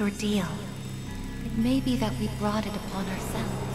ordeal. It may be that we brought it upon ourselves.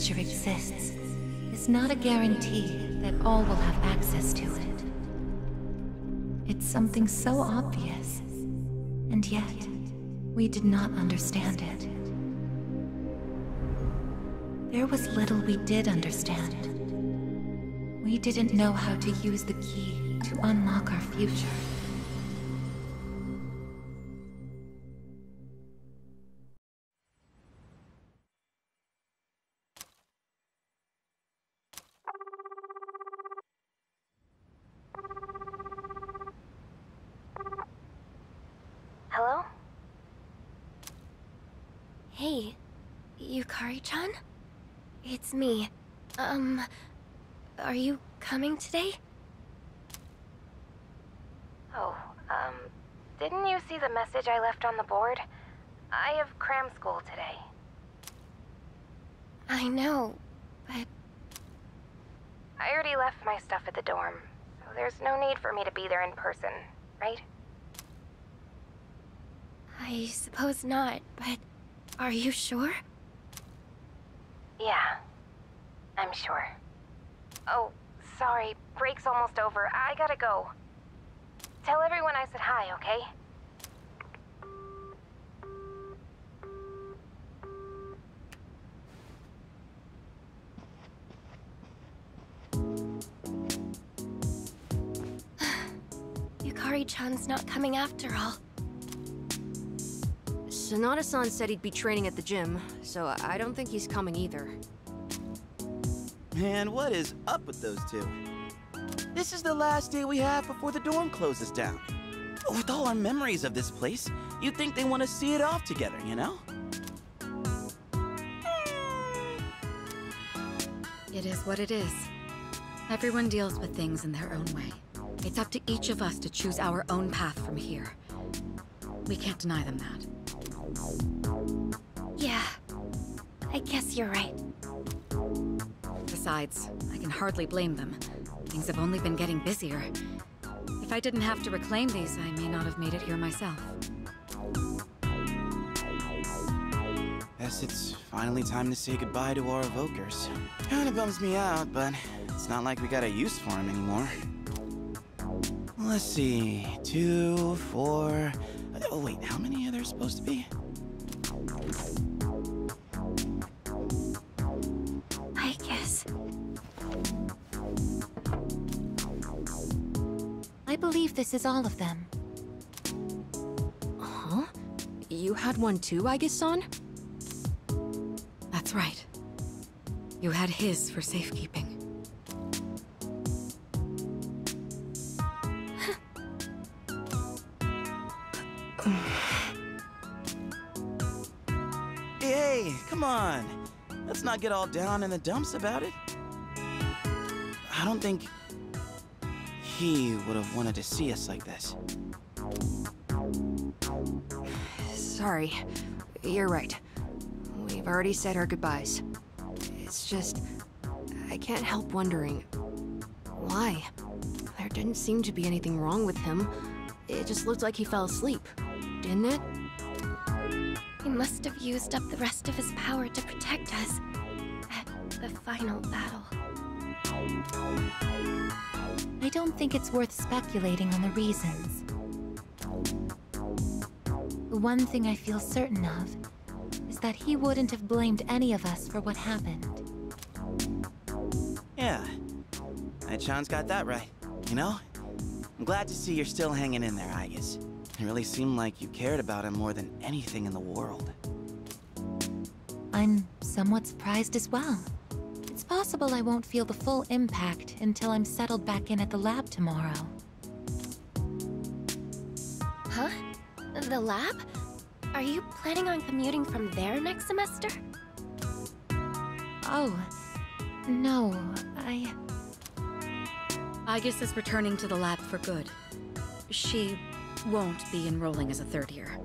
Future exists is not a guarantee that all will have access to it. It's something so obvious, and yet we did not understand it. There was little we did understand. We didn't know how to use the key to unlock our future. Today? Oh, um, didn't you see the message I left on the board? I have cram school today. I know, but... I already left my stuff at the dorm, so there's no need for me to be there in person, right? I suppose not, but are you sure? Yeah, I'm sure. Oh, sorry, break's almost over. I gotta go. Tell everyone I said hi, okay? Yukari-chan's not coming after all. Sanada-san said he'd be training at the gym, so I don't think he's coming either. Man, what is up with those two? This is the last day we have before the dorm closes down. With all our memories of this place, you'd think they want to see it off together, you know? It is what it is. Everyone deals with things in their own way. It's up to each of us to choose our own path from here. We can't deny them that. Yeah, I guess you're right. Besides, I can hardly blame them. Things have only been getting busier. If I didn't have to reclaim these, I may not have made it here myself. Guess it's finally time to say goodbye to our evokers. Kinda bums me out, but it's not like we got a use for them anymore. Let's see, two, four. Oh wait, how many are there supposed to be? Believe this is all of them. Huh? You had one too, Aigis, son? That's right. You had his for safekeeping. Hey, hey, come on. Let's not get all down in the dumps about it. I don't think he would have wanted to see us like this. Sorry. You're right. We've already said our goodbyes. It's just... I can't help wondering... Why? There didn't seem to be anything wrong with him. It just looked like he fell asleep. Didn't it? He must have used up the rest of his power to protect us at the final battle. I don't think it's worth speculating on the reasons. The one thing I feel certain of is that he wouldn't have blamed any of us for what happened. Yeah. Sean's got that right. You know? I'm glad to see you're still hanging in there, Aigis. It really seemed like you cared about him more than anything in the world. I'm somewhat surprised as well. It's possible I won't feel the full impact until I'm settled back in at the lab tomorrow. Huh? The lab? Are you planning on commuting from there next semester? Oh, no, I. Aigis is returning to the lab for good. She won't be enrolling as a third year.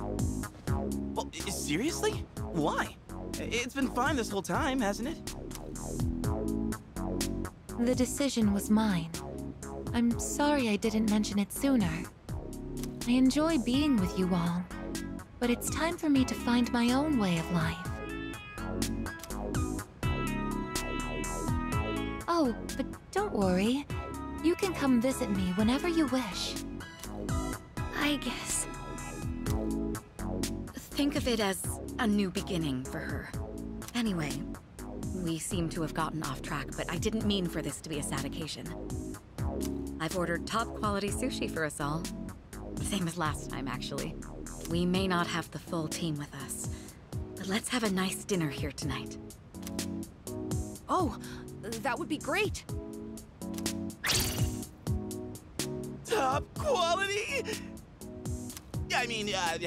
Oh, well, seriously? Why? It's been fine this whole time, hasn't it? The decision was mine. I'm sorry I didn't mention it sooner. I enjoy being with you all, but it's time for me to find my own way of life. Oh, but don't worry. You can come visit me whenever you wish. I guess. Think of it as a new beginning for her. Anyway, we seem to have gotten off track, but I didn't mean for this to be a sad occasion. I've ordered top quality sushi for us all. Same as last time, actually. We may not have the full team with us, but let's have a nice dinner here tonight. Oh, that would be great. Top quality? I mean, uh,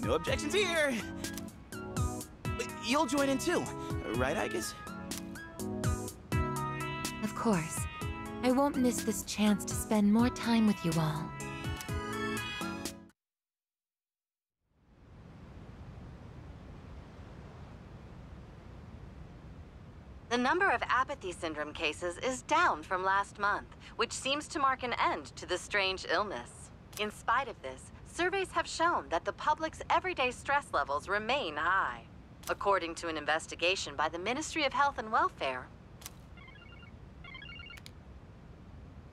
no objections here. You'll join in too, right, Aigis? Of course. I won't miss this chance to spend more time with you all. The number of apathy syndrome cases is down from last month, which seems to mark an end to the strange illness. In spite of this, surveys have shown that the public's everyday stress levels remain high, according to an investigation by the Ministry of Health and Welfare.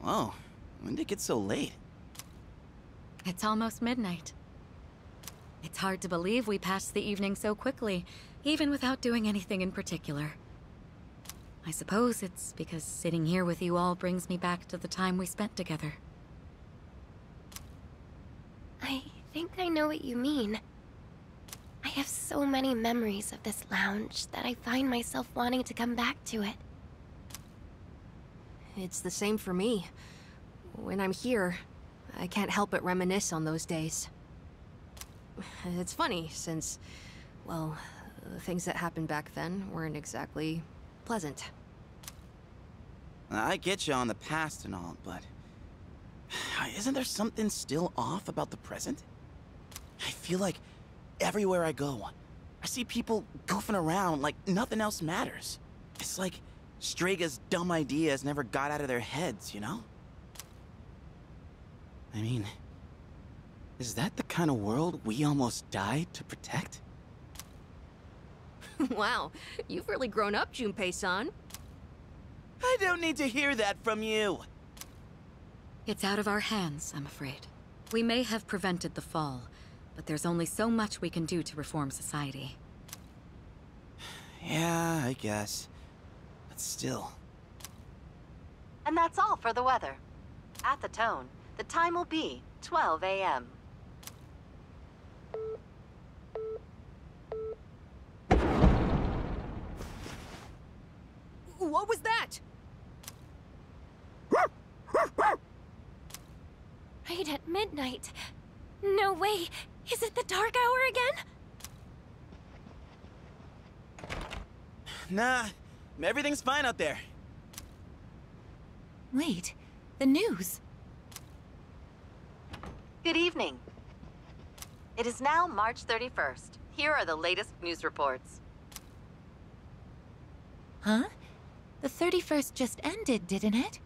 Whoa, when did it get so late? It's almost midnight. It's hard to believe we passed the evening so quickly, even without doing anything in particular. I suppose it's because sitting here with you all brings me back to the time we spent together. I think I know what you mean. I have so many memories of this lounge that I find myself wanting to come back to it. It's the same for me. When I'm here, I can't help but reminisce on those days. It's funny, since, well, the things that happened back then weren't exactly pleasant. I get you on the past and all, but isn't there something still off about the present? I feel like everywhere I go, I see people goofing around like nothing else matters. It's like Strega's dumb ideas never got out of their heads, you know? I mean, is that the kind of world we almost died to protect? wow, you've really grown up, Junpei-san. I don't need to hear that from you. It's out of our hands, I'm afraid. We may have prevented the fall, but there's only so much we can do to reform society. Yeah, I guess. But still. And that's all for the weather. At the tone, the time will be 12 a.m. What was that? Right at midnight. No way. Is it the dark hour again? Nah, everything's fine out there. Wait, the news. Good evening. It is now March 31st. Here are the latest news reports. Huh? The 31st just ended, didn't it?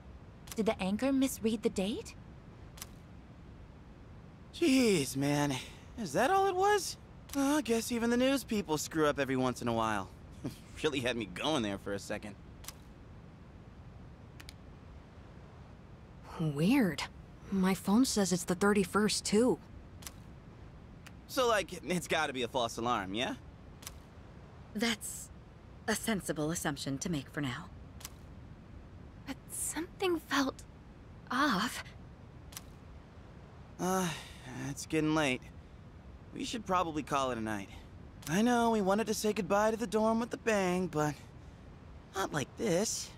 Did the anchor misread the date? Jeez, man. Is that all it was? Oh, I guess even the news people screw up every once in a while. Really had me going there for a second. Weird. My phone says it's the 31st, too. So, like, it's gotta be a false alarm, yeah? That's a sensible assumption to make for now. But something felt off. Uh, It's getting late. We should probably call it a night. I know we wanted to say goodbye to the dorm with a bang, but not like this.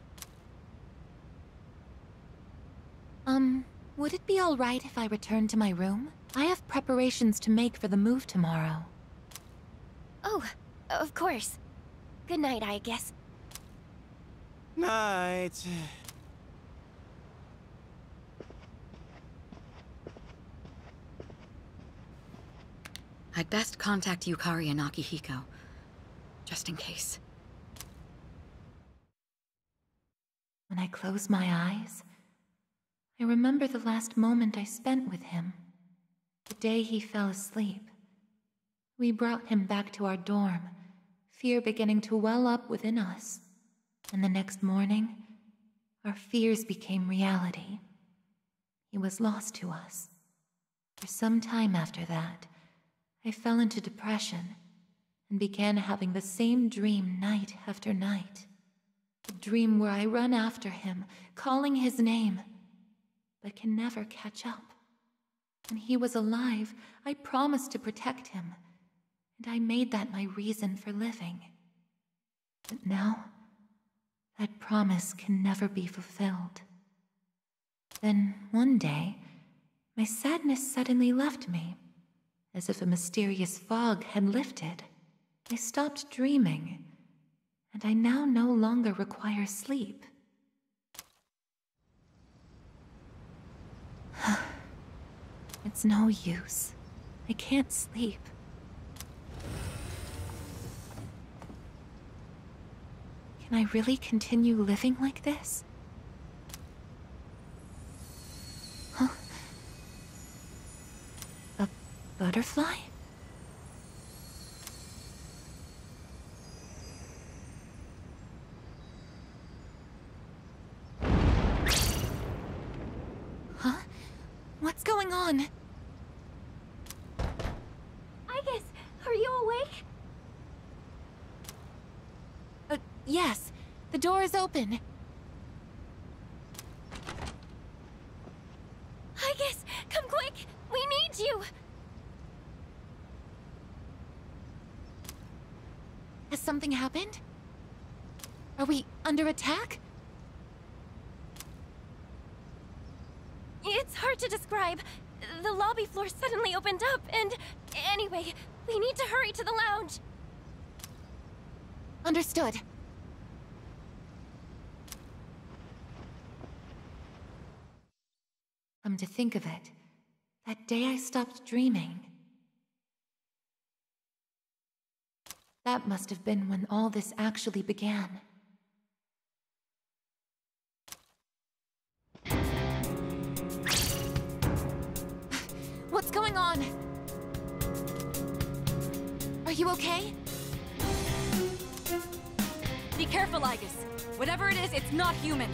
Um, would it be alright if I returned to my room? I have preparations to make for the move tomorrow. Oh, of course. Good night, Aigis. Night. I'd best contact Yukari and Akihiko. Just in case. When I close my eyes, I remember the last moment I spent with him. The day he fell asleep. We brought him back to our dorm, fear beginning to well up within us. And the next morning, our fears became reality. He was lost to us. For some time after that, I fell into depression and began having the same dream night after night. A dream where I run after him, calling his name, but can never catch up. When he was alive, I promised to protect him, and I made that my reason for living. But now, that promise can never be fulfilled. Then, one day, my sadness suddenly left me, as if a mysterious fog had lifted. I stopped dreaming, and I now no longer require sleep. it's no use. I can't sleep. Can I really continue living like this? Huh? A butterfly? Huh? What's going on? Aigis. Are you awake? Uh, yes. The door is open. Aigis. Come quick. We need you. Has something happened? Are we under attack? It's hard to describe. The lobby floor suddenly opened up, and anyway, we need to hurry to the lounge. Come to think of it, that day I stopped dreaming. That must have been when all this actually began. What's going on? Are you okay? Be careful, Aigis. Whatever it is, it's not human.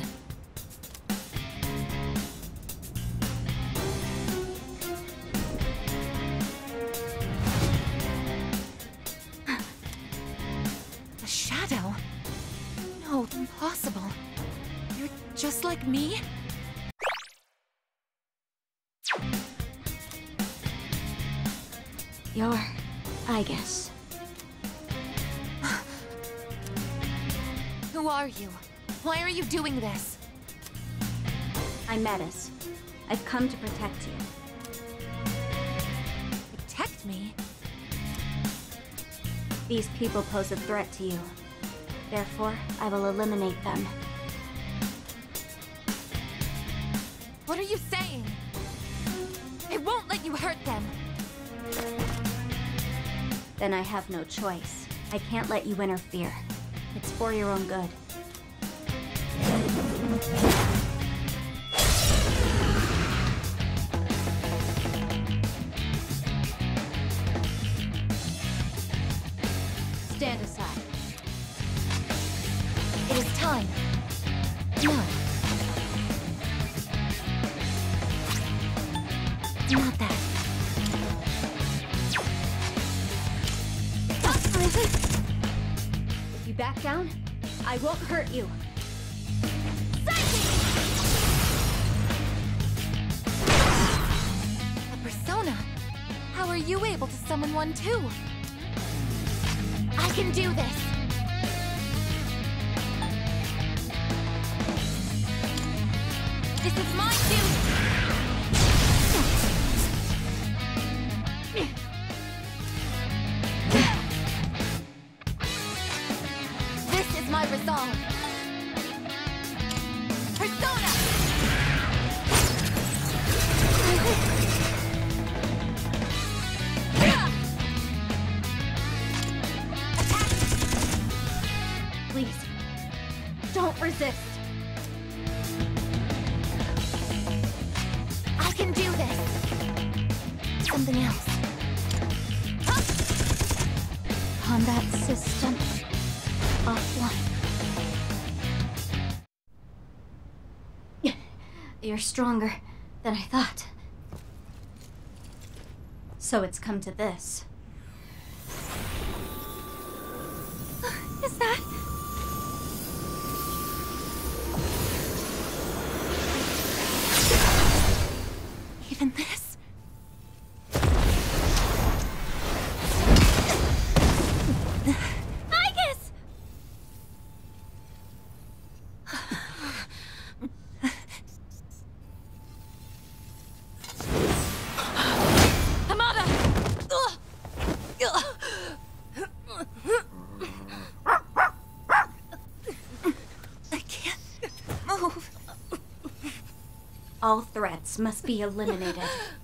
A shadow? No, impossible. You're just like me? You're. Aigis. You? Why are you doing this? I'm Metis. I've come to protect you. Protect me? These people pose a threat to you. Therefore, I will eliminate them. What are you saying? I won't let you hurt them. Then I have no choice. I can't let you interfere. It's for your own good. Thank you. Stronger than I thought. So it's come to this. Must be eliminated.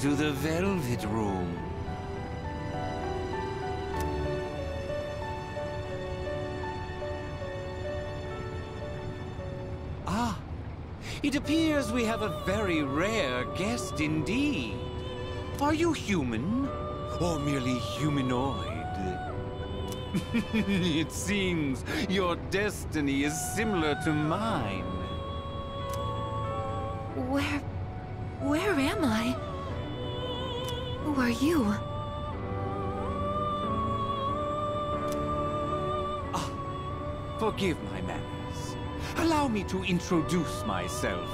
to the Velvet Room. Ah, it appears we have a very rare guest indeed. Are you human? Or merely humanoid? it seems your destiny is similar to mine. Where... Where am I? Who are you? Ah, forgive my manners. Allow me to introduce myself.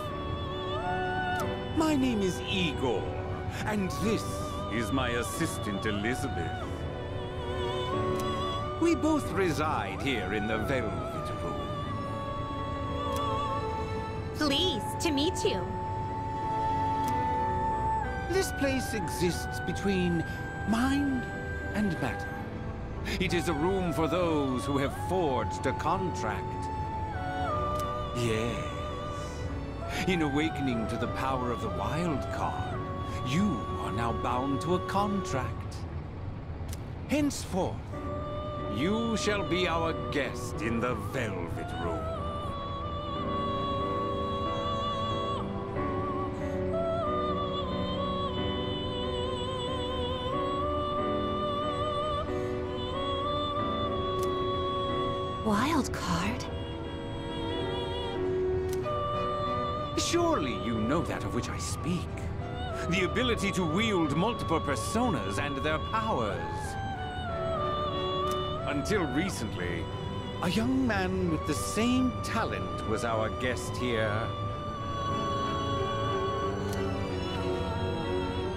My name is Igor, and this is my assistant Elizabeth. We both reside here in the Velvet Room. Pleased to meet you. This place exists between mind and matter. It is a room for those who have forged a contract. Yes. In awakening to the power of the wild card, you are now bound to a contract. Henceforth, you shall be our guest in the Velvet Room. Of which I speak. The ability to wield multiple personas and their powers. Until recently, a young man with the same talent was our guest here.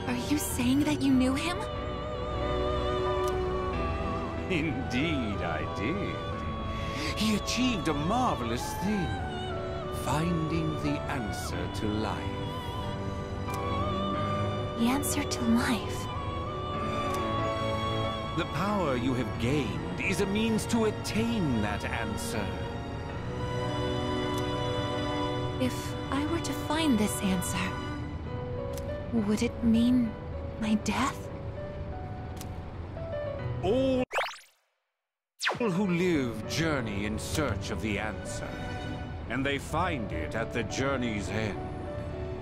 Are you saying that you knew him? Indeed, I did. He achieved a marvelous thing. Finding the answer to life. The answer to life. The power you have gained is a means to attain that answer. If I were to find this answer, would it mean my death? All who live journey in search of the answer, and they find it at the journey's end.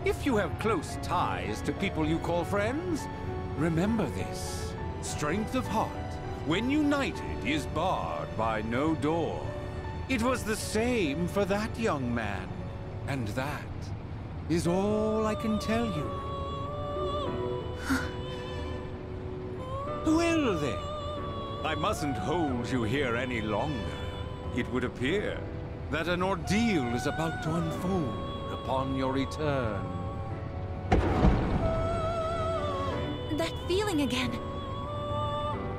If you have close ties to people you call friends, remember this. Strength of heart, when united, is barred by no door. It was the same for that young man, and that is all I can tell you. well then, I mustn't hold you here any longer. It would appear that an ordeal is about to unfold upon your return. That feeling again.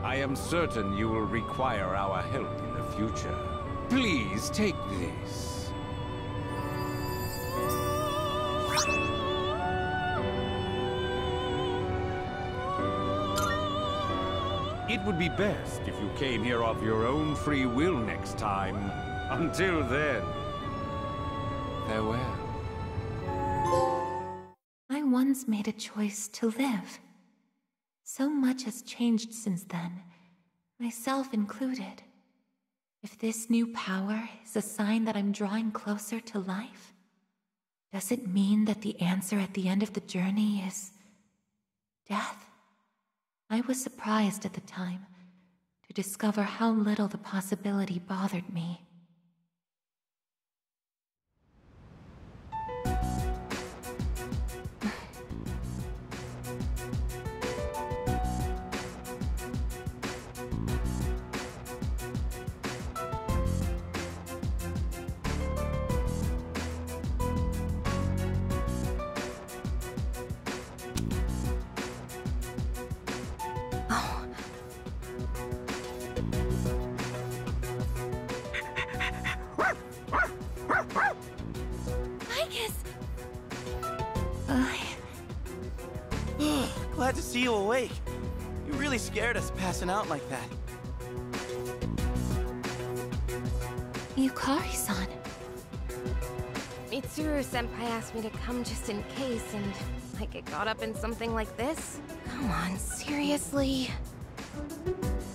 I am certain you will require our help in the future. Please take this. It would be best if you came here of your own free will next time. Until then, farewell. Made a choice to live. So much has changed since then, myself included. If this new power is a sign that I'm drawing closer to life, does it mean that the answer at the end of the journey is death? I was surprised at the time to discover how little the possibility bothered me. Glad to see you awake. You really scared us passing out like that. Yukari-san. Mitsuru senpai asked me to come just in case, and I get caught up in something like this. Come on, seriously?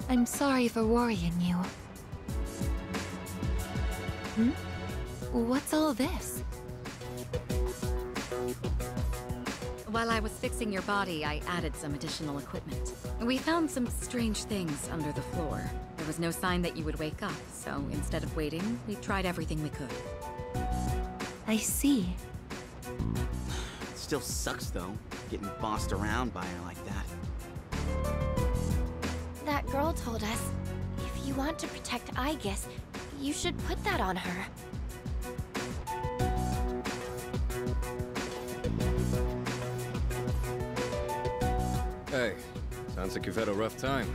I'm sorry for worrying you. Hmm? What's all this? While I was fixing your body, I added some additional equipment. We found some strange things under the floor. There was no sign that you would wake up, so instead of waiting, we tried everything we could. I see. It still sucks though, getting bossed around by her like that. That girl told us if you want to protect Aigis, you should put that on her. Sounds like you've had a rough time.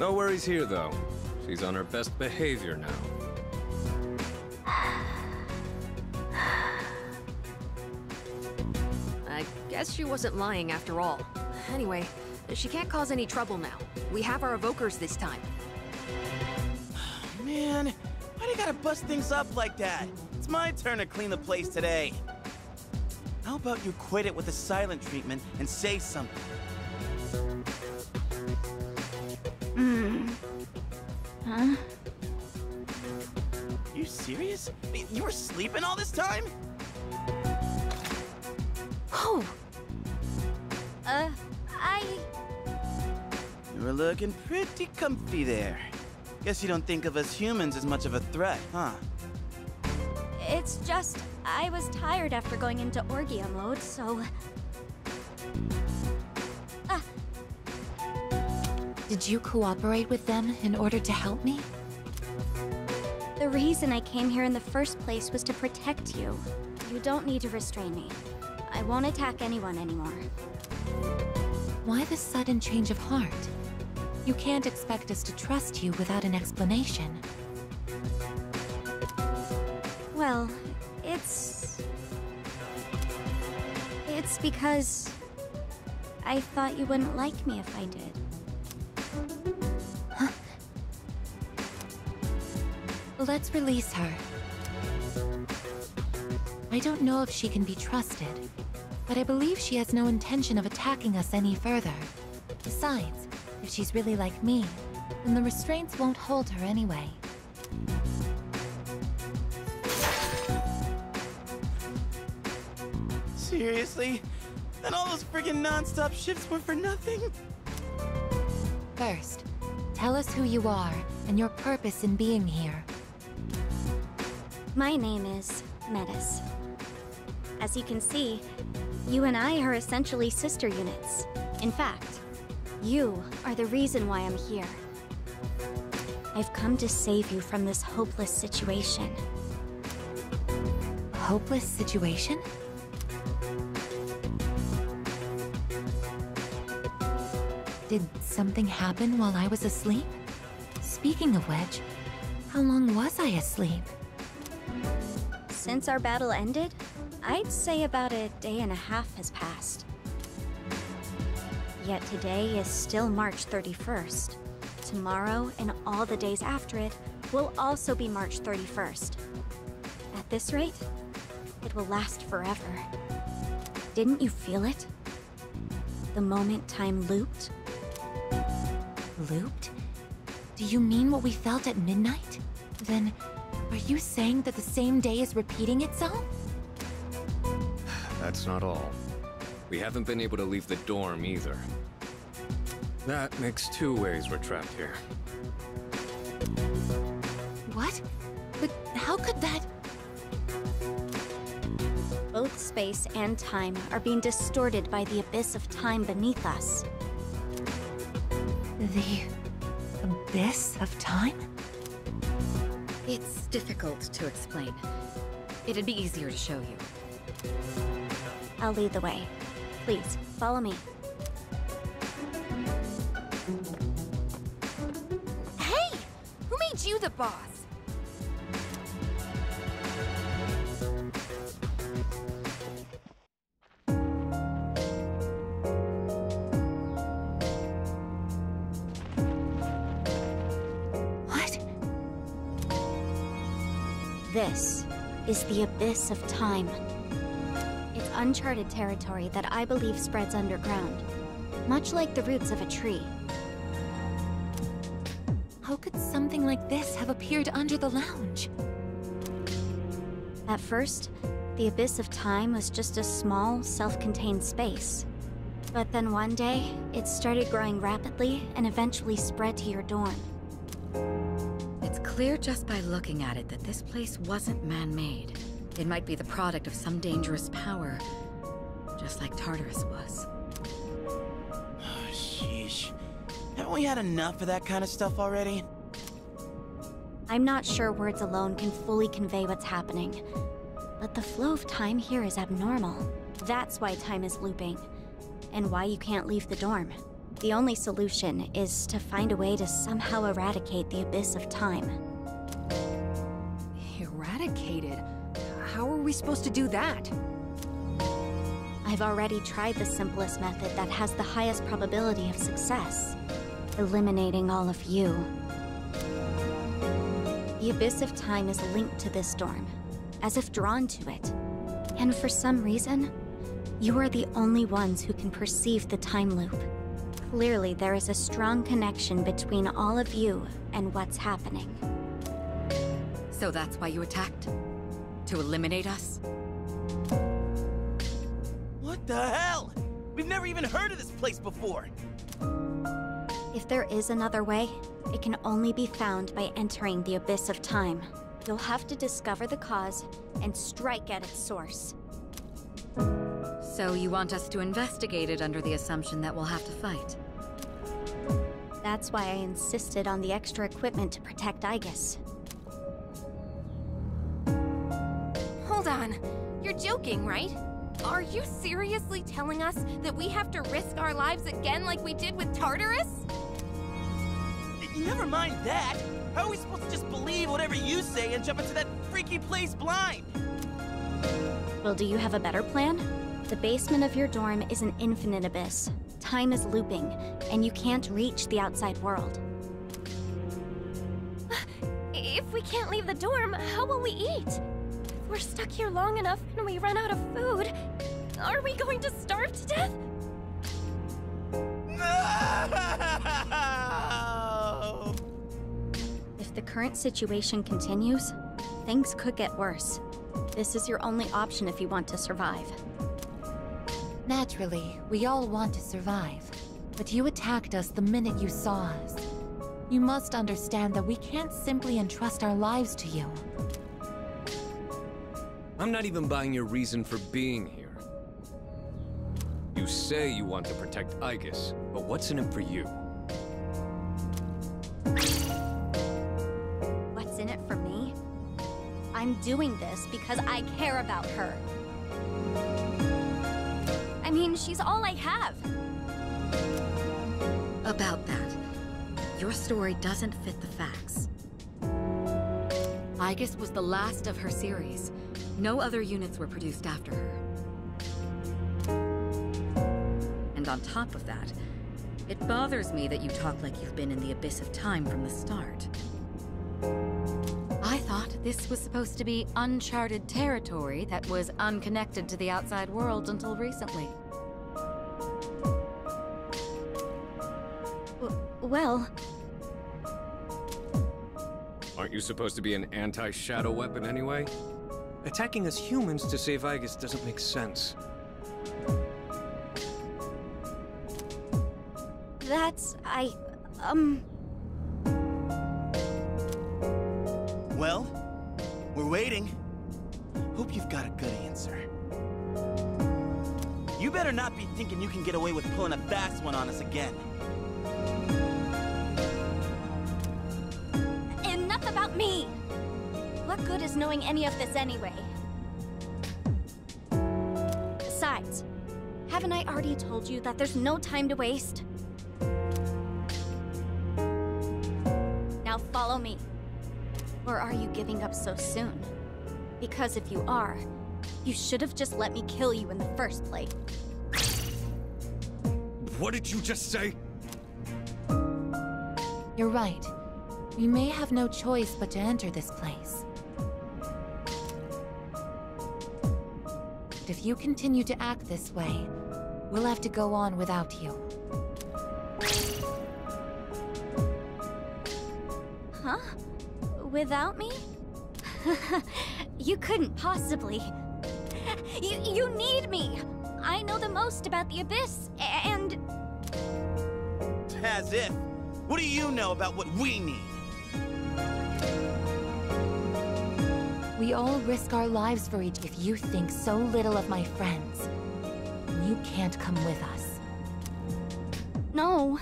No worries here, though. She's on her best behavior now. I guess she wasn't lying after all. Anyway, she can't cause any trouble now. We have our evokers this time. Man, why do you gotta bust things up like that? It's my turn to clean the place today. How about you quit it with the silent treatment and say something? Huh? You serious? I mean, You were sleeping all this time? Oh, Uh, I. You were looking pretty comfy there. Guess you don't think of us humans as much of a threat, huh? It's just, I was tired after going into Orgia mode, so. Ah, Did you cooperate with them in order to help me? the reason I came here in the first place was to protect you. You don't need to restrain me. I won't attack anyone anymore. Why the sudden change of heart? You can't expect us to trust you without an explanation. Well, it's. It's because. I thought you wouldn't like me if I did. Let's release her. I don't know if she can be trusted, but I believe she has no intention of attacking us any further. Besides, if she's really like me, then the restraints won't hold her anyway. Seriously? Then all those friggin' non-stop shifts were for nothing? First, tell us who you are and your purpose in being here. My name is Metis. As you can see, you and I are essentially sister units. In fact, you are the reason why I'm here. I've come to save you from this hopeless situation. Hopeless situation? Did something happen while I was asleep? Speaking of which, how long was I asleep? Since our battle ended, I'd say about a day and a half has passed. Yet today is still March 31st. Tomorrow and all the days after it will also be March 31st. At this rate, it will last forever. Didn't you feel it? The moment time looped? Looped? Do you mean what we felt at midnight? Then, are you saying that the same day is repeating itself? That's not all. We haven't been able to leave the dorm either. That makes two ways we're trapped here. What? But how could that... Both space and time are being distorted by the abyss of time beneath us. The... abyss of time? It's difficult to explain. It'd be easier to show you. I'll lead the way. Please, follow me. Hey! Who made you the boss? Is the abyss of time. It's uncharted territory that I believe spreads underground, much like the roots of a tree. How could something like this have appeared under the lounge? At first, the abyss of time was just a small, self-contained space. But then one day, it started growing rapidly and eventually spread to your dorm. It's clear just by looking at it that this place wasn't man-made. It might be the product of some dangerous power, just like Tartarus was. Oh, Sheesh. Haven't we had enough of that kind of stuff already? I'm not sure words alone can fully convey what's happening. But the flow of time here is abnormal. That's why time is looping. And why you can't leave the dorm. The only solution is to find a way to somehow eradicate the abyss of time. Eradicated? How are we supposed to do that? I've already tried the simplest method that has the highest probability of success. Eliminating all of you. The Abyss of Time is linked to this dorm, as if drawn to it. And for some reason, you are the only ones who can perceive the time loop. Clearly, there is a strong connection between all of you and what's happening. So that's why you attacked? To eliminate us? What the hell? We've never even heard of this place before. If there is another way, it can only be found by entering the Abyss of Time. You'll have to discover the cause and strike at its source. So you want us to investigate it under the assumption that we'll have to fight? That's why I insisted on the extra equipment to protect Aigis. Hold on. You're joking, right? Are you seriously telling us that we have to risk our lives again like we did with Tartarus? Never mind that. How are we supposed to just believe whatever you say and jump into that freaky place blind? Well, do you have a better plan? The basement of your dorm is an infinite abyss. Time is looping, and you can't reach the outside world. If we can't leave the dorm, how will we eat? We're stuck here long enough and we run out of food, are we going to starve to death? No! If the current situation continues, things could get worse. This is your only option if you want to survive. Naturally, we all want to survive. But you attacked us the minute you saw us. You must understand that we can't simply entrust our lives to you. I'm not even buying your reason for being here. You say you want to protect Aigis, but what's in it for you? What's in it for me? I'm doing this because I care about her. I mean, she's all I have. About that, your story doesn't fit the facts. Aigis was the last of her series. No other units were produced after her. And on top of that, it bothers me that you talk like you've been in the abyss of time from the start. I thought this was supposed to be uncharted territory that was unconnected to the outside world until recently. Well, Aren't you supposed to be an anti-shadow weapon anyway? Attacking us humans to save Aigis doesn't make sense. that's. I. Um. Well, we're waiting. Hope you've got a good answer. You better not be thinking you can get away with pulling a fast one on us again. Enough about me! What good is knowing any of this anyway? Besides, haven't I already told you that there's no time to waste? Now follow me. Or are you giving up so soon? Because if you are, you should have just let me kill you in the first place. What did you just say? You're right. We may have no choice but to enter this place. But if you continue to act this way, we'll have to go on without you. Huh? Without me? you couldn't possibly. You, you need me! I know the most about the Abyss, and. As if. What do you know about what we need? We all risk our lives for each if you think so little of my friends. then You can't come with us. No.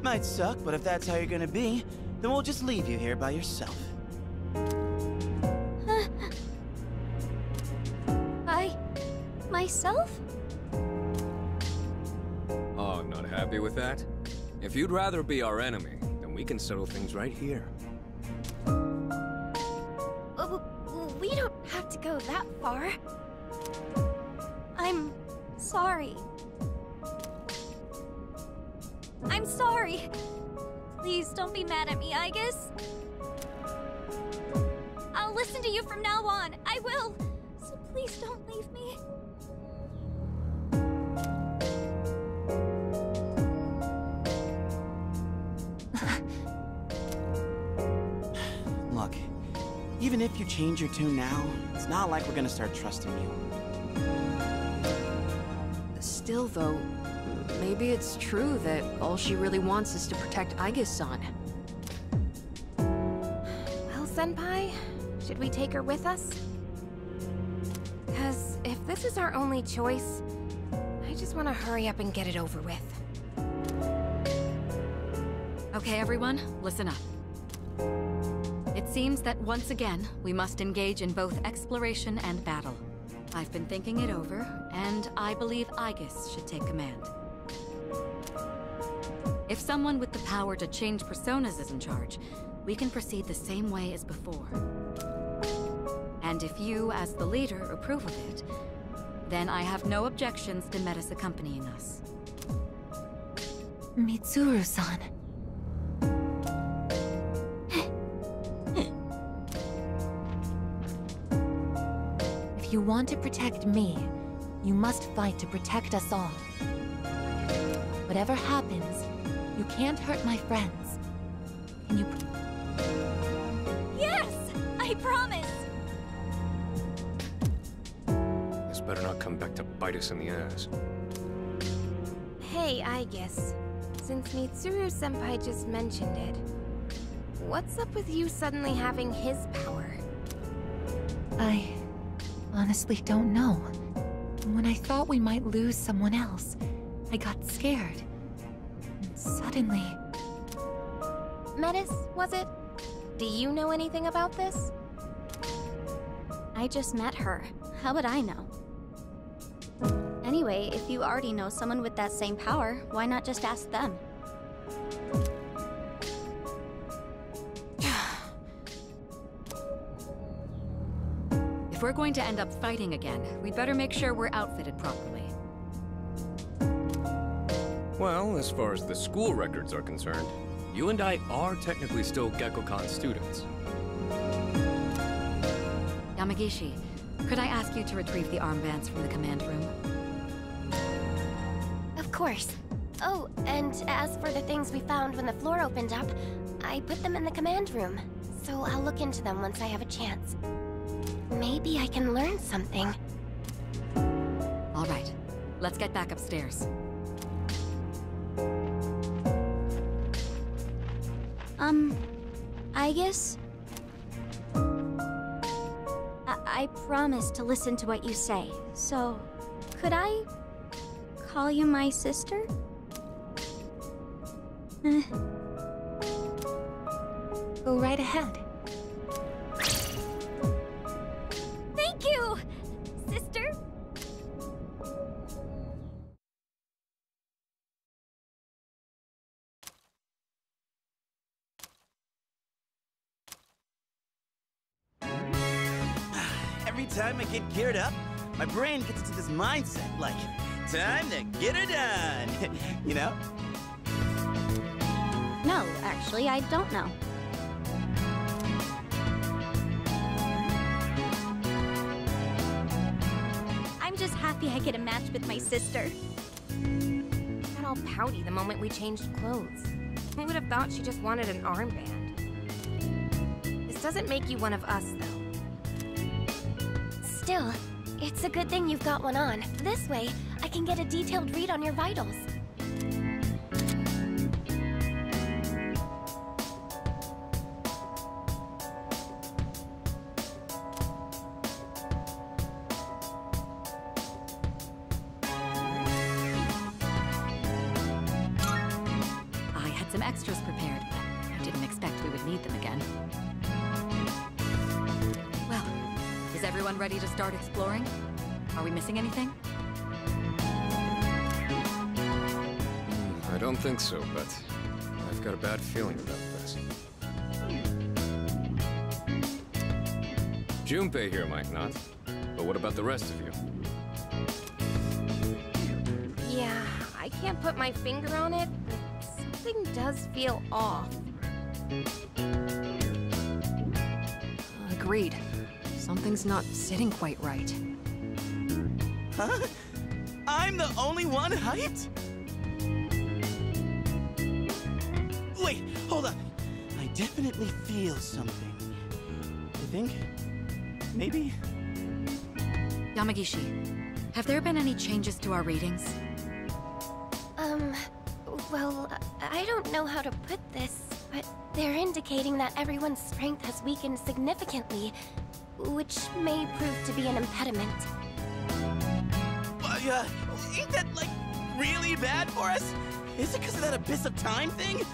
Might suck, but if that's how you're gonna be, then we'll just leave you here by yourself. I. myself? Oh, not happy with that? If you'd rather be our enemy, then we can settle things right here. Sorry. I'm sorry. Please don't be mad at me, I guess. I'll listen to you from now on. I will. So please don't leave me. Look, even if you change your tune now, it's not like we're gonna start trusting you. Still, though, Maybe it's true that all she really wants is to protect Aigis-san. Well, Senpai, should we take her with us? Because if this is our only choice, I just want to hurry up and get it over with. Okay, everyone, listen up. It seems that once again, we must engage in both exploration and battle. I've been thinking it over, and I believe Aigis should take command. If someone with the power to change personas is in charge, we can proceed the same way as before. And if you, as the leader, approve of it, then I have no objections to Metis accompanying us. Mitsuru-san. If you want to protect me, you must fight to protect us all. Whatever happens, you can't hurt my friends. Can you... Yes! I promise! This better not come back to bite us in the ass. Hey, I guess. Since Mitsuru Senpai just mentioned it, what's up with you suddenly having his power? I honestly don't know. When I thought we might lose someone else, I got scared. And suddenly... Metis, was it? Do you know anything about this? I just met her. How would I know? Anyway, if you already know someone with that same power, why not just ask them? If we're going to end up fighting again, we'd better make sure we're outfitted properly. Well, as far as the school records are concerned, you and I are technically still Gekkoukan students. Yamagishi, could I ask you to retrieve the armbands from the command room? Of course. Oh, and as for the things we found when the floor opened up, I put them in the command room. So I'll look into them once I have a chance. Maybe I can learn something. All right, let's get back upstairs. Um, I guess... I, I promise to listen to what you say, so could I call you my sister? Eh, Go right ahead. Time I get geared up, my brain gets into this mindset like, time to get her done. you know? No, actually, I don't know. I'm just happy I get a match with my sister. Got all pouty the moment we changed clothes. Who would have thought she just wanted an armband? This doesn't make you one of us, though. Still, it's a good thing you've got one on. This way, I can get a detailed read on your vitals. So, but I've got a bad feeling about this. Junpei here might not, but what about the rest of you? Yeah, I can't put my finger on it, but something does feel off. Agreed. Something's not sitting quite right. Huh? I'm the only one hyped? Definitely feel something. You think? Maybe? Yamagishi, have there been any changes to our readings? Um, well, I don't know how to put this, but they're indicating that everyone's strength has weakened significantly, which may prove to be an impediment. Uh, yeah, ain't that, like, really bad for us? Is it because of that Abyss of Time thing?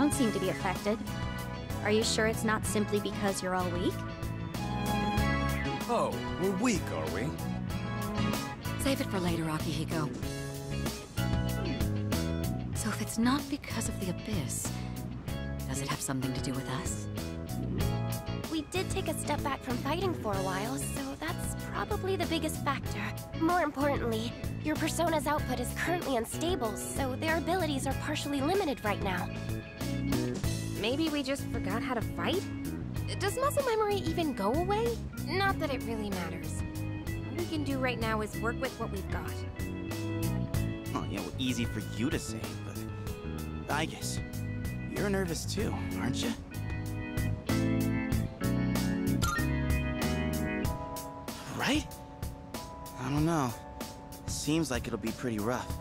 I don't seem to be affected. Are you sure it's not simply because you're all weak? Oh, we're weak, are we? Save it for later, Akihiko. So if it's not because of the Abyss, does it have something to do with us? We did take a step back from fighting for a while, so that's probably the biggest factor. More importantly, your persona's output is currently unstable, so their abilities are partially limited right now. Maybe we just forgot how to fight? Does muscle memory even go away? Not that it really matters. All we can do right now is work with what we've got. Oh, yeah, well, easy for you to say, but I guess you're nervous too, aren't you? Right? I don't know. Seems like it'll be pretty rough.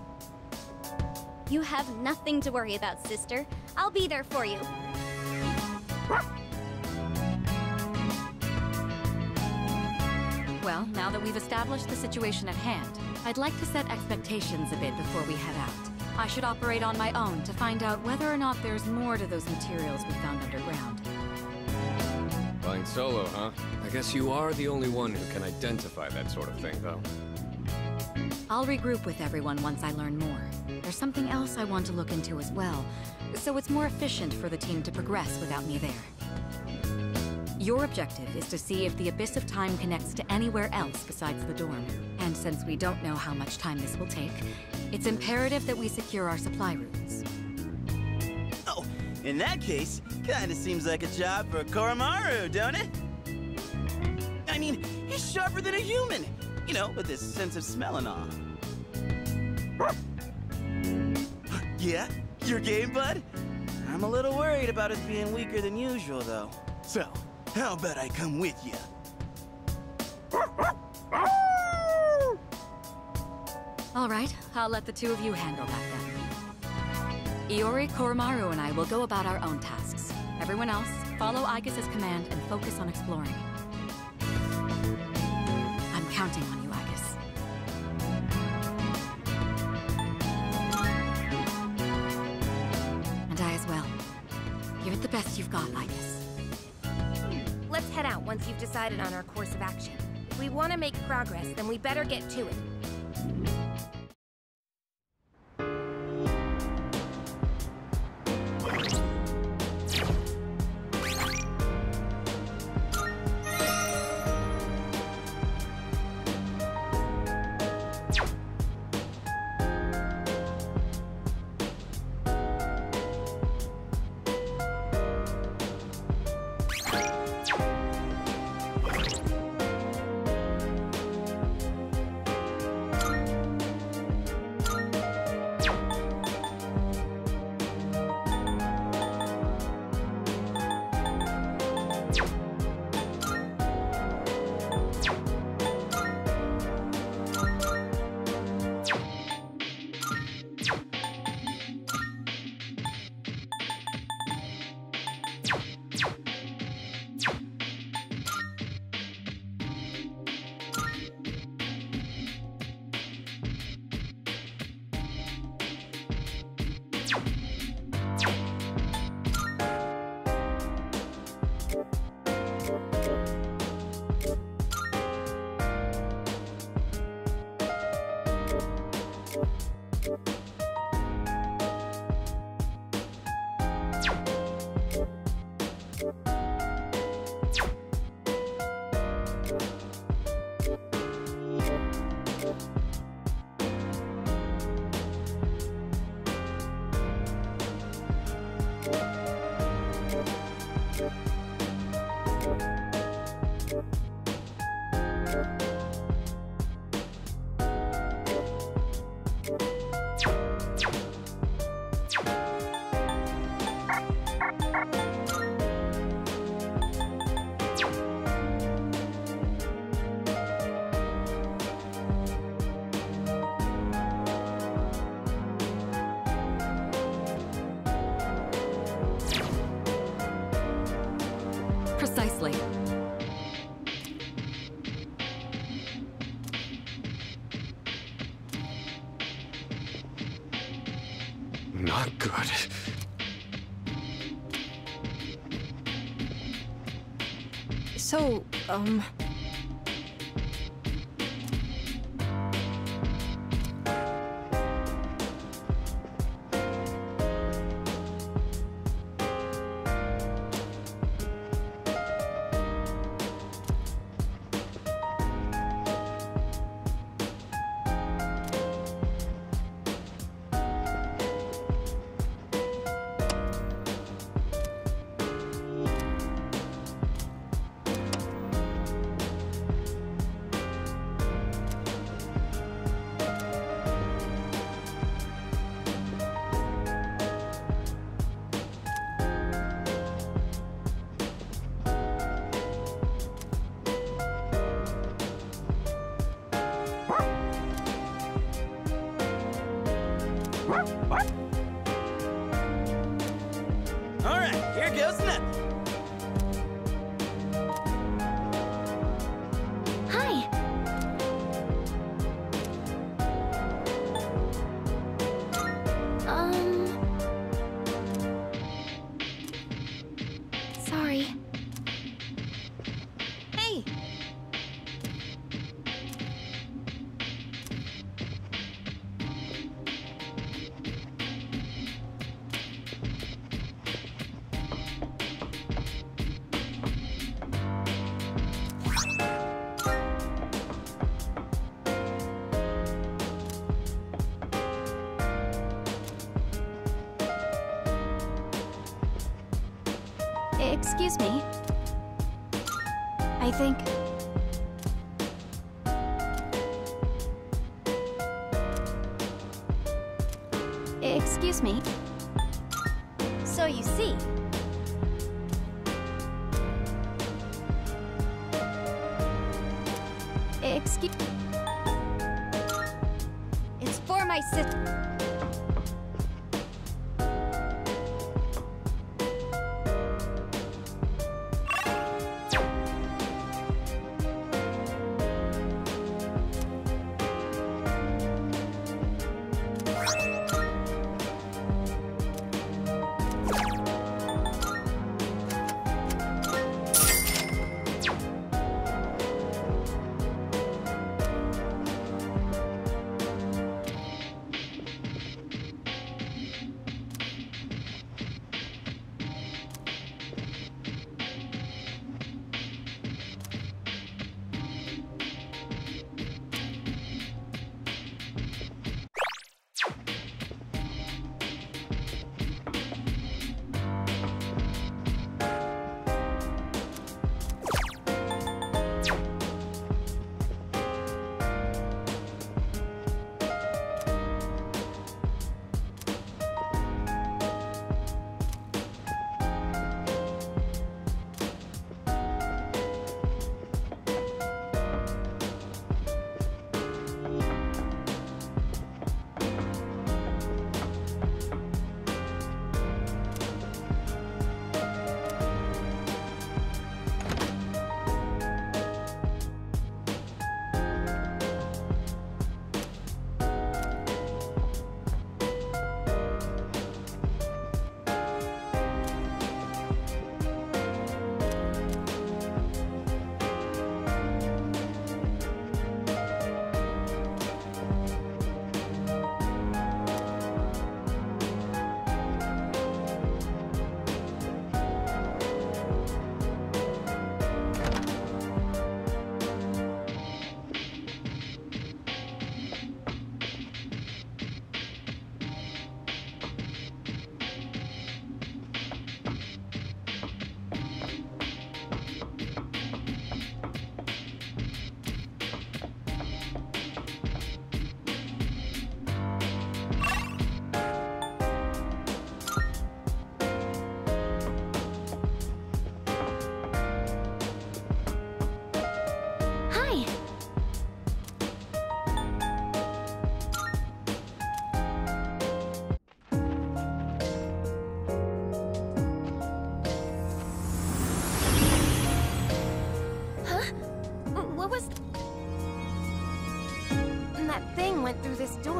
You have nothing to worry about, sister. I'll be there for you. Now that we've established the situation at hand, I'd like to set expectations a bit before we head out. I should operate on my own to find out whether or not there's more to those materials we found underground. Flying solo, huh? I guess you are the only one who can identify that sort of thing, though. I'll regroup with everyone once I learn more. There's something else I want to look into as well, so it's more efficient for the team to progress without me there. Your objective is to see if the Abyss of Time connects to anywhere else besides the dorm. And since we don't know how much time this will take, it's imperative that we secure our supply routes. Oh, in that case, kinda seems like a job for Koromaru, don't it? I mean, he's sharper than a human. You know, with his sense of smell and all. Yeah? Your game, bud? I'm a little worried about us being weaker than usual, though. So, how about I come with you? All right, I'll let the two of you handle that then. Iori, Koromaru, and I will go about our own tasks. Everyone else, follow Aigis' command and focus on exploring. I'm counting on you, Aigis. And I as well. Give it the best you've got, Aigis. Let's head out once you've decided on our course of action. If we want to make progress, then we better get to it. Um... Excuse me. I think... Excuse me. So you see... Excuse... It's for my sis...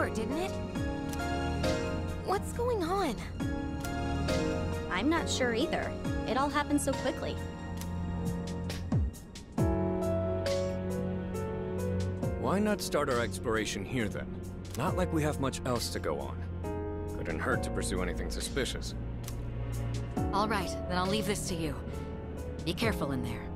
through didn't it? What's going on? I'm not sure either. It all happened so quickly. Why not start our exploration here then? Not like we have much else to go on. Couldn't hurt to pursue anything suspicious. All right, then I'll leave this to you. Be careful in there.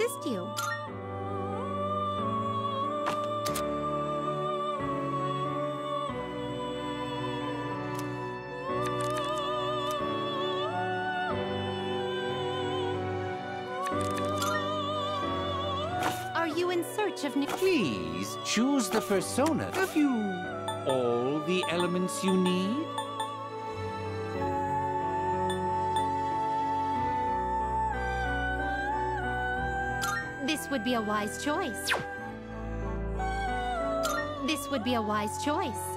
Assist you? Are you in search of. Please choose the persona. Have you all the elements you need? Would be a wise choice. This would be a wise choice.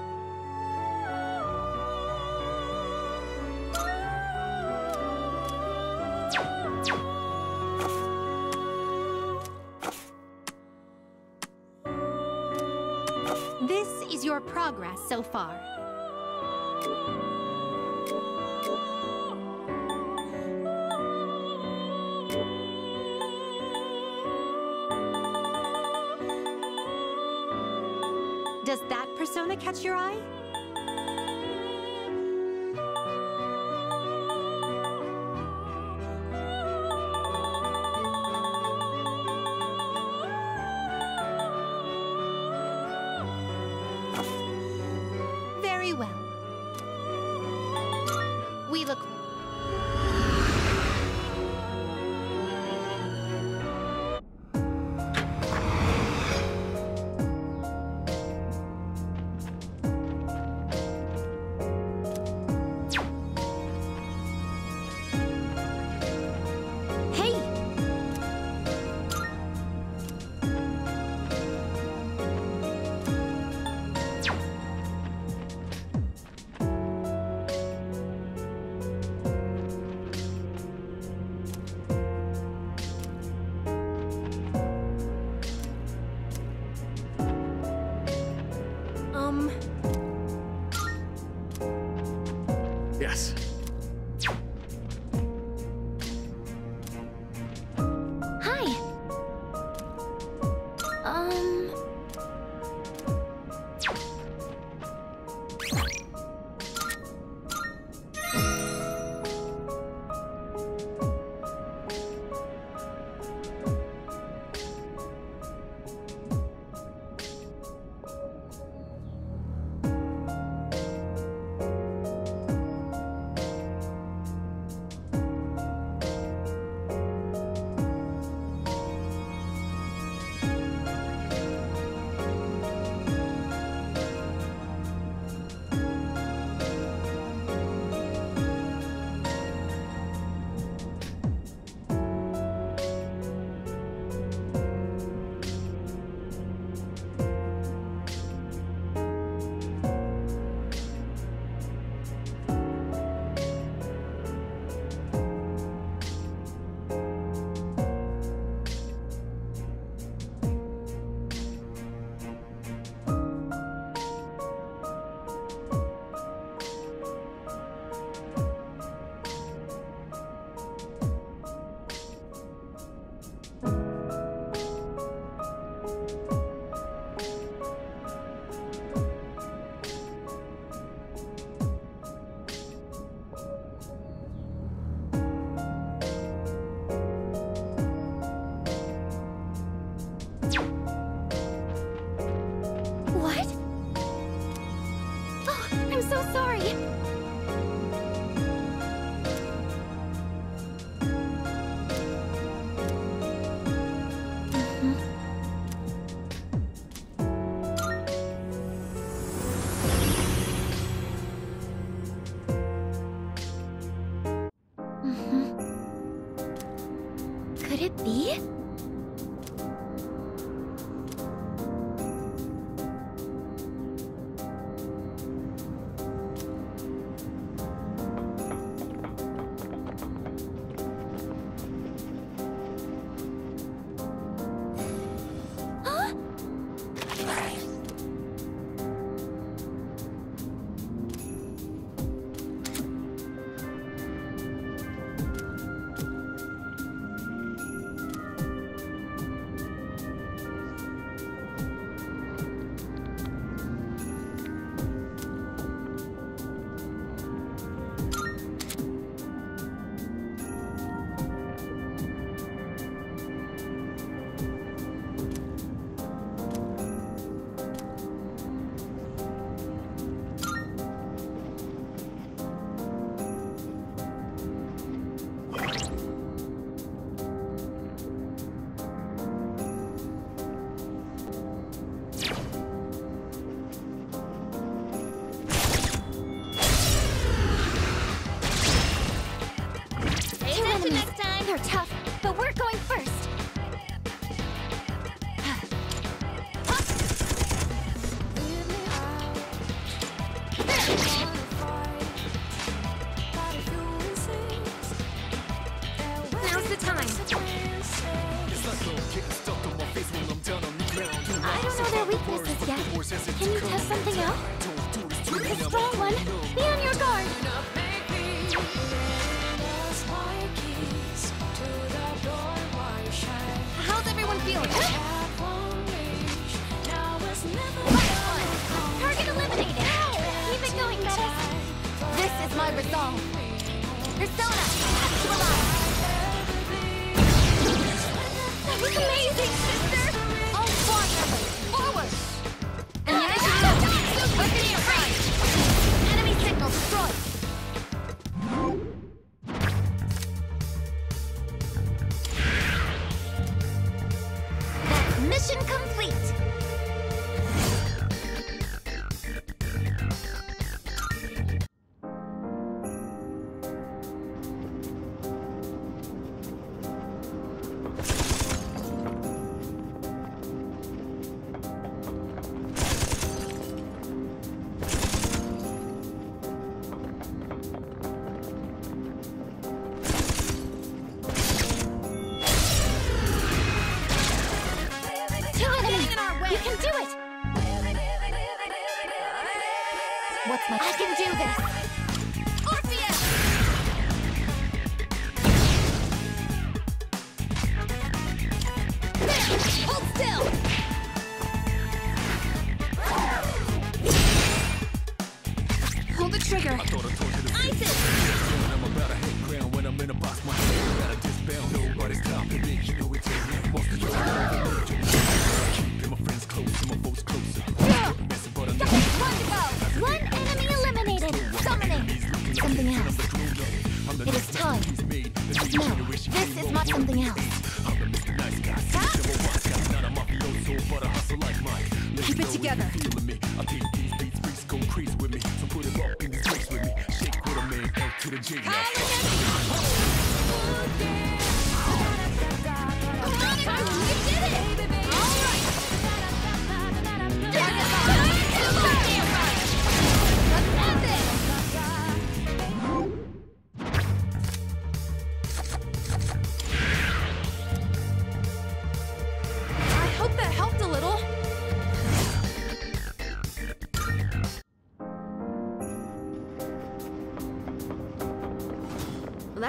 Huh?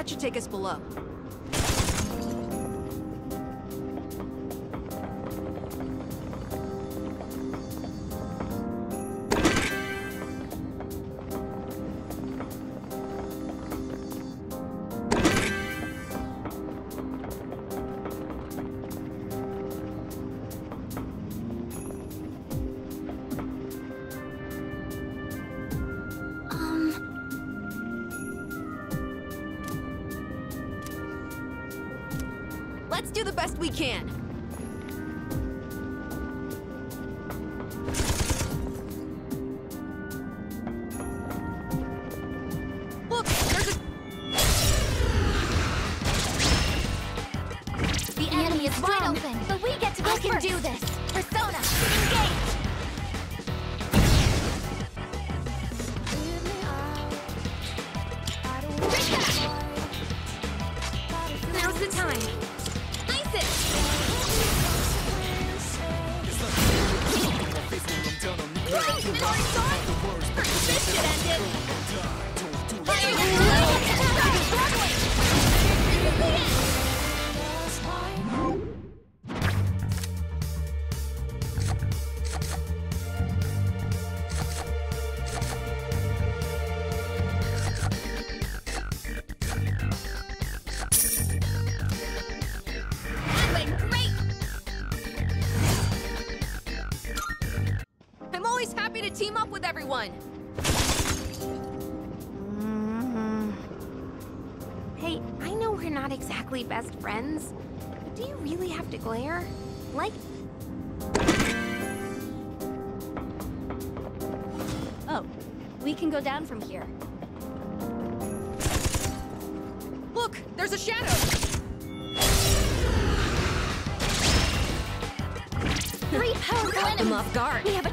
Should take us below. Guard. We have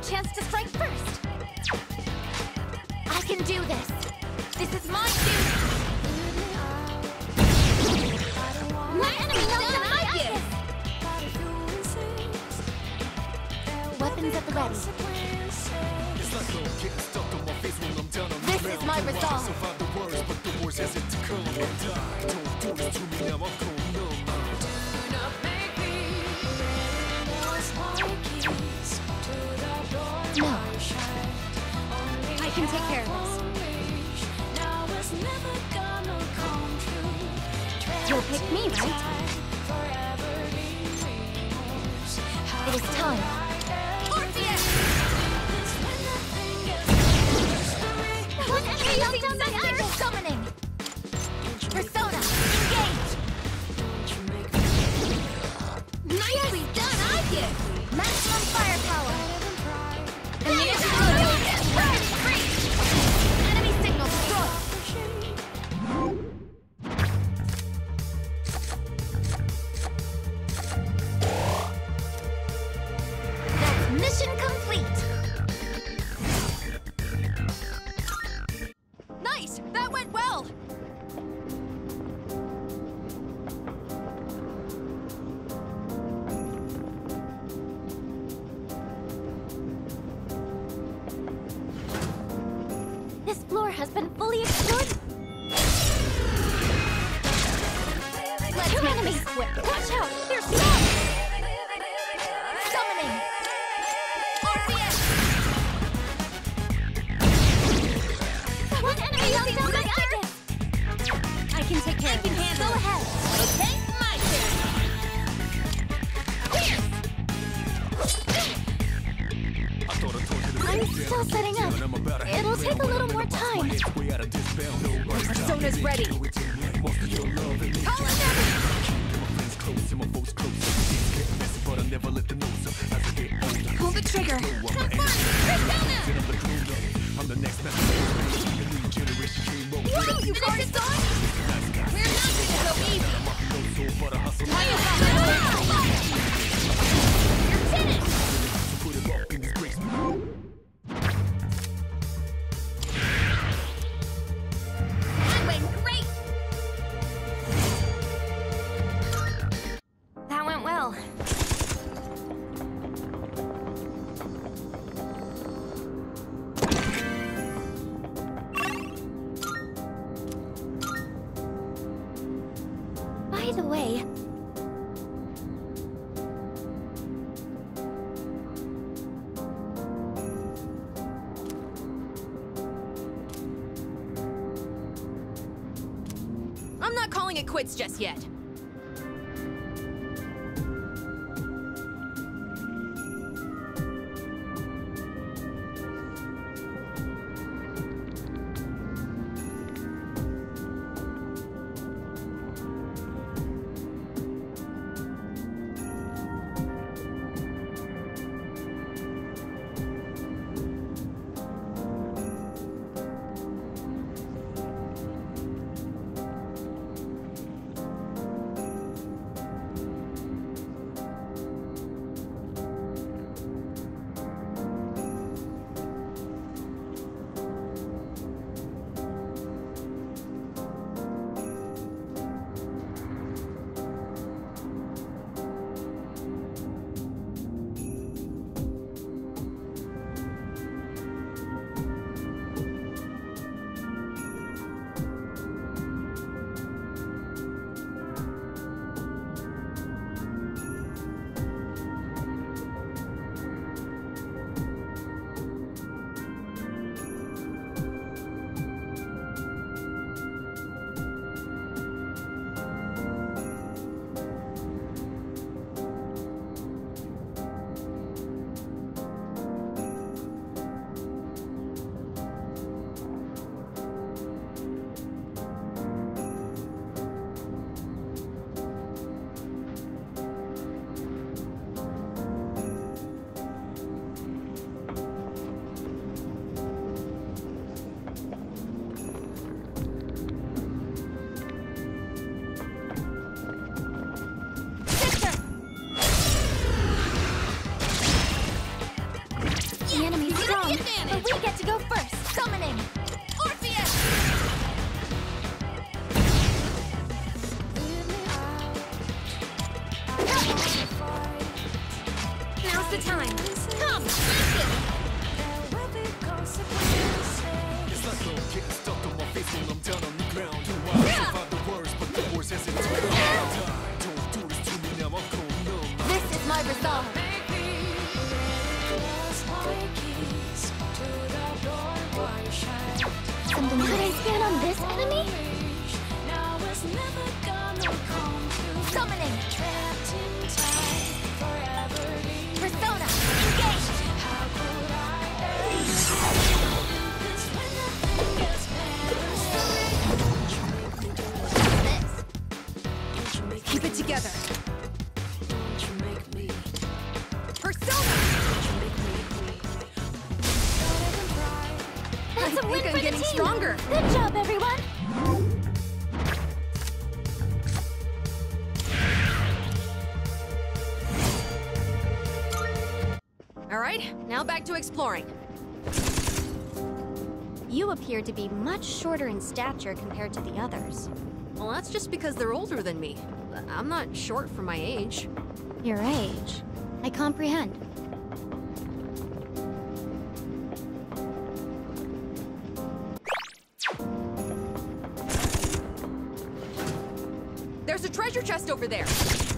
quits just yet. team. stronger. Good job, everyone. All right, now back to exploring. You appear to be much shorter in stature compared to the others. Well, that's just because they're older than me. I'm not short for my age. Your age? I comprehend. treasure chest over there.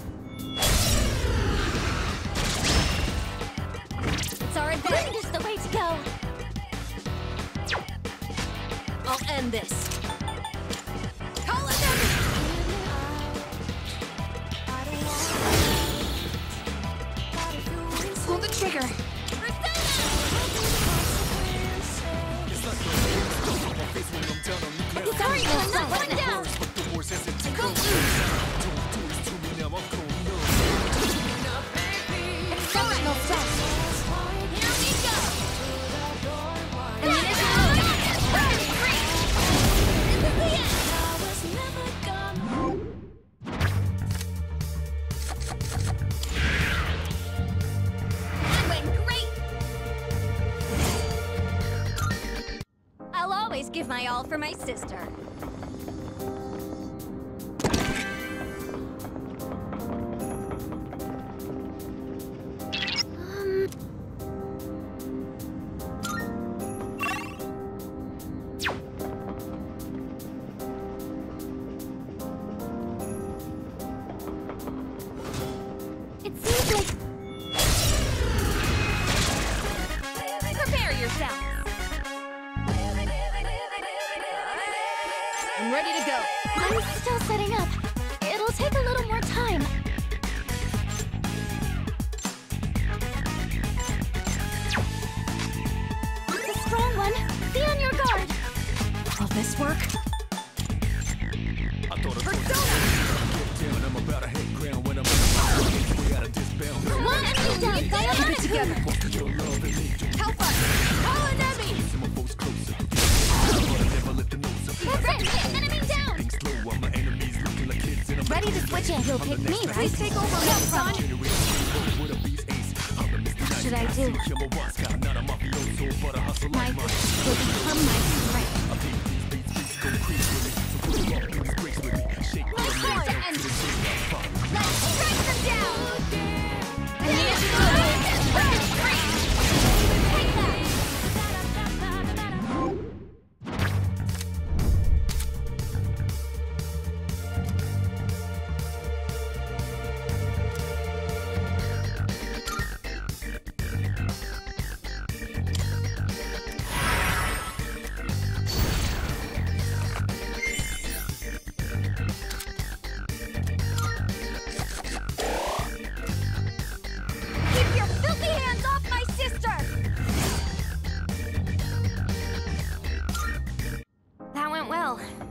道哎。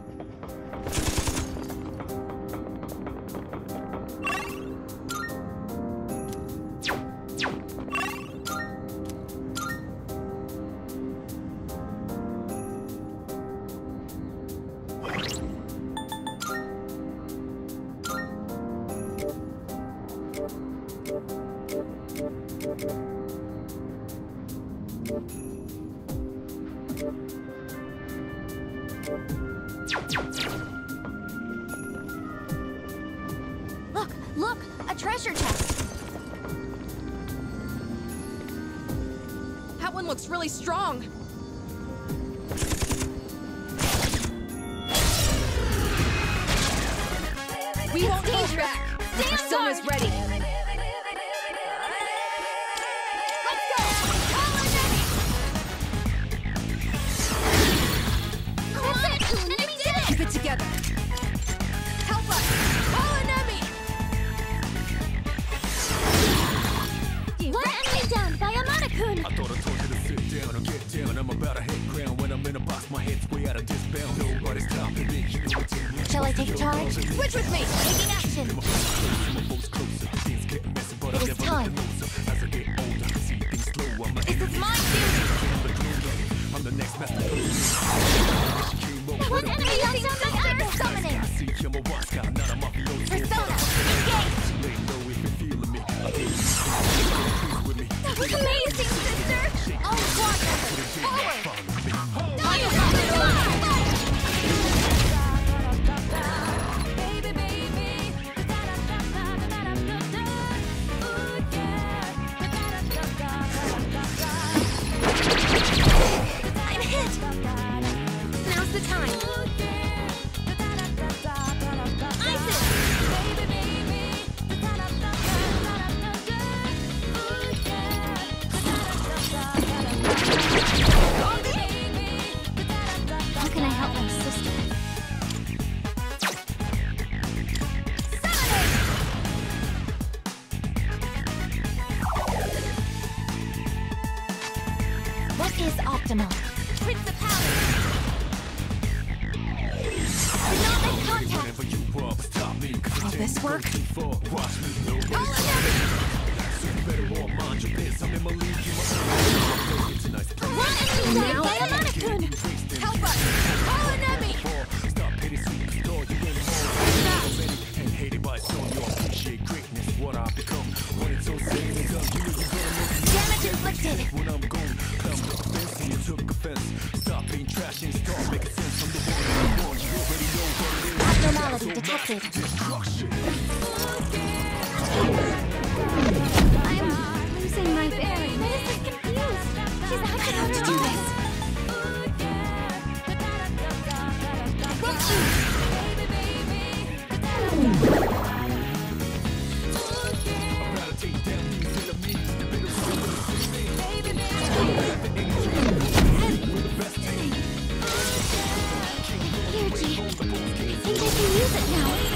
Really strong. Use it now.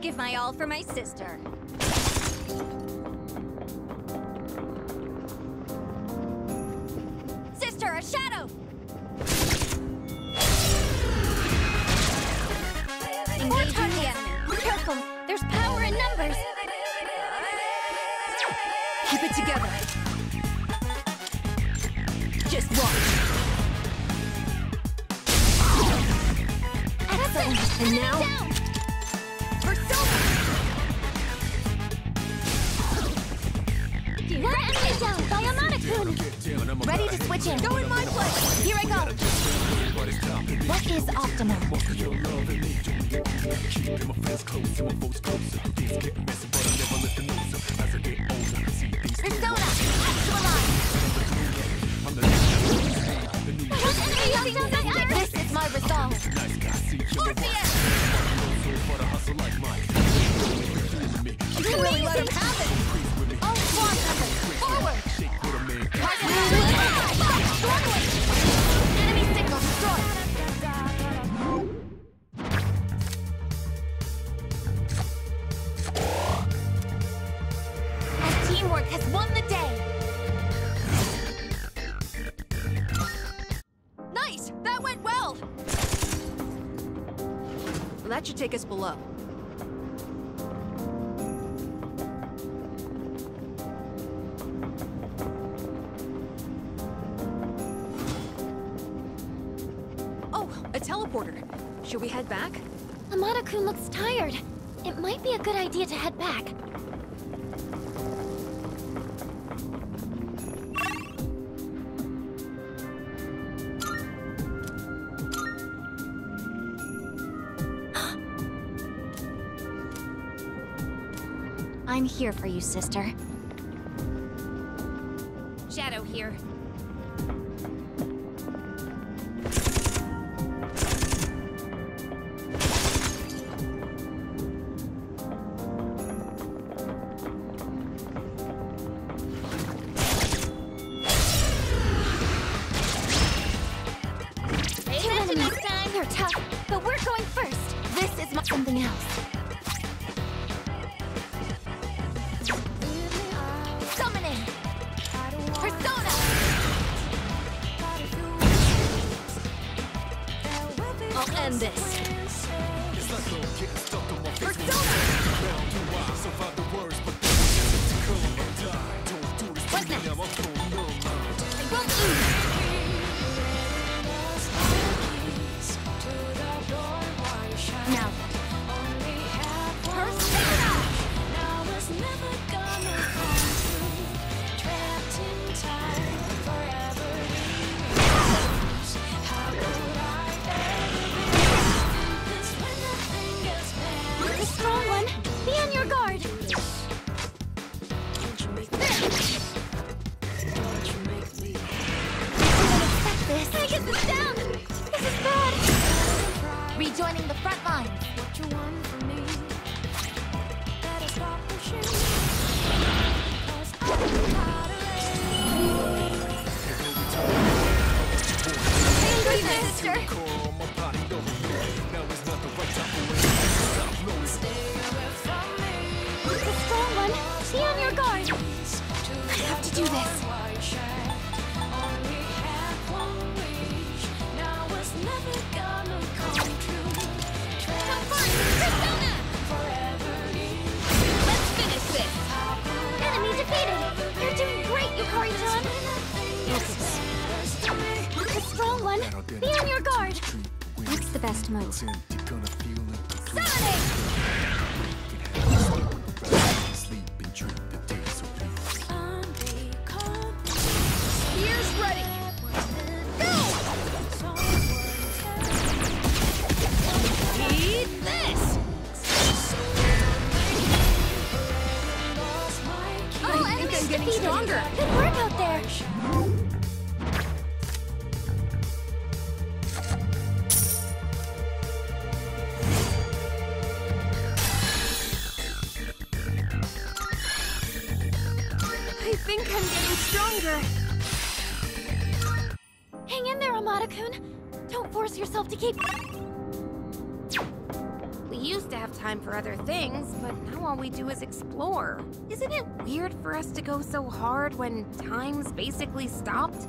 give my all for my sister. Sister, a shadow! More Tardia! Careful, there's power in numbers! Keep it together. Just watch. Excellent. And now... Go in my place! Here I go! What is optimal? I'm here for you, sister. Weird for us to go so hard when time's basically stopped?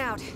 out.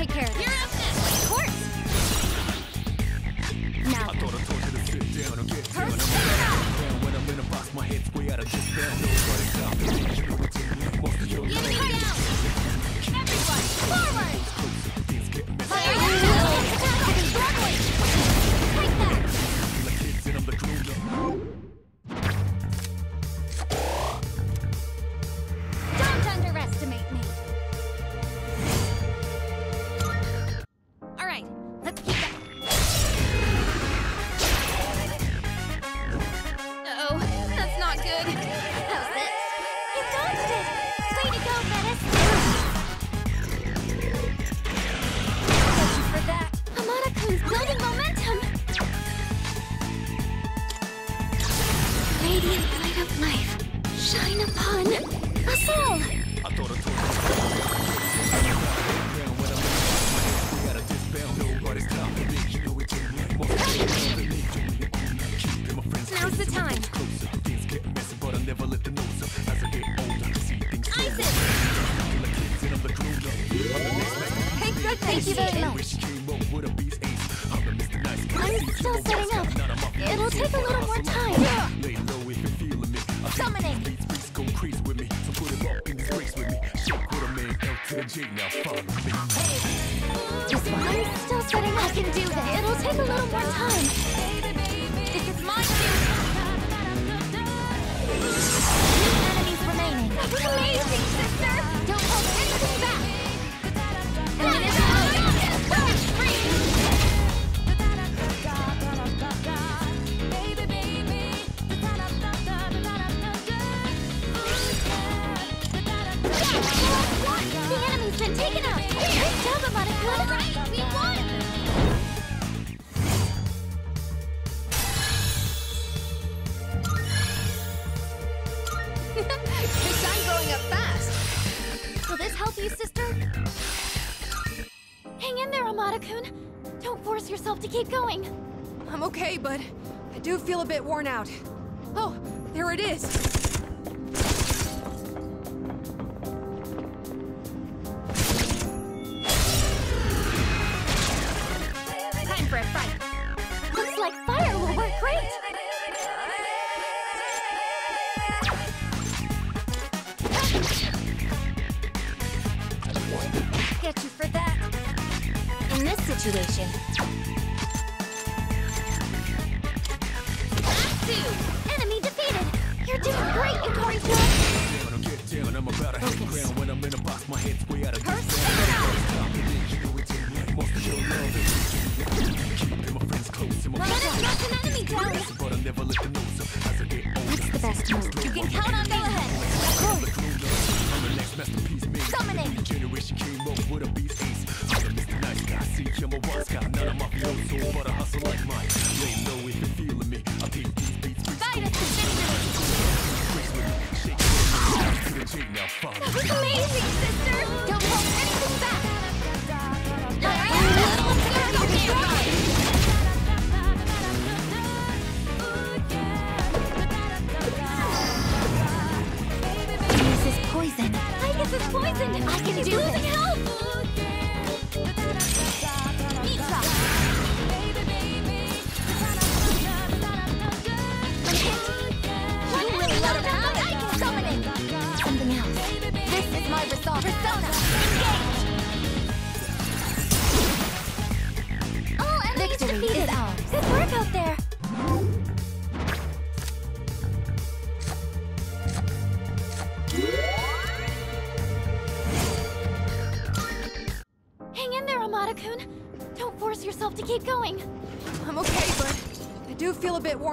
take care of it.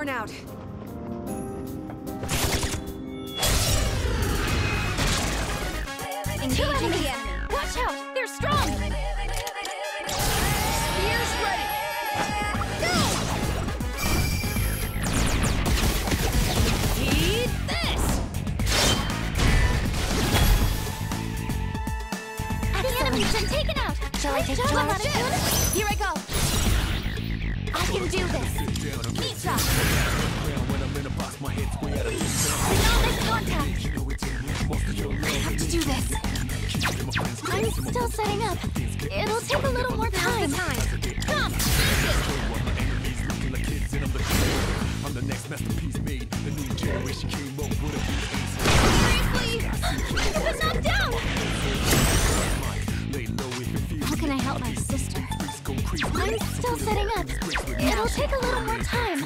out. I'm still setting up. It'll take a little more time.